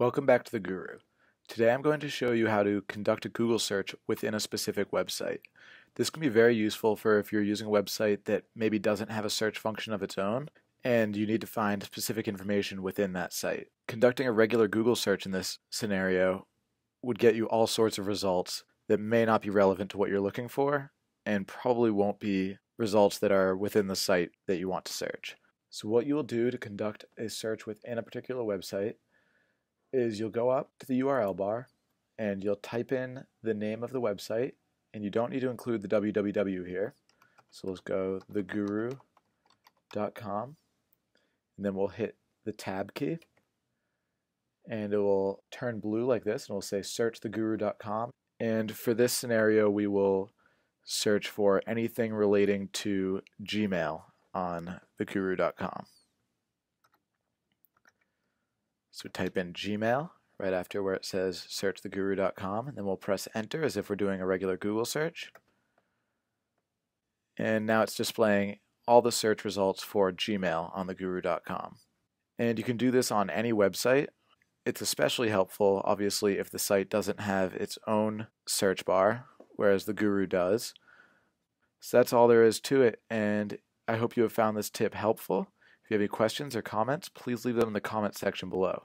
Welcome back to the Gooru. Today I'm going to show you how to conduct a Google search within a specific website. This can be very useful for if you're using a website that maybe doesn't have a search function of its own and you need to find specific information within that site. Conducting a regular Google search in this scenario would get you all sorts of results that may not be relevant to what you're looking for and probably won't be results that are within the site that you want to search. So what you will do to conduct a search within a particular website is you'll go up to the URL bar and you'll type in the name of the website and you don't need to include the www here. So let's go thegooru.com and then we'll hit the tab key and it will turn blue like this and we'll say search thegooru.com and for this scenario we will search for anything relating to Gmail on thegooru.com. So type in Gmail right after where it says searchthegooru.com, and then we'll press enter as if we're doing a regular Google search. And now it's displaying all the search results for Gmail on thegooru.com. And you can do this on any website. It's especially helpful, obviously, if the site doesn't have its own search bar, whereas the Gooru does. So that's all there is to it, and I hope you have found this tip helpful. If you have any questions or comments, please leave them in the comment section below.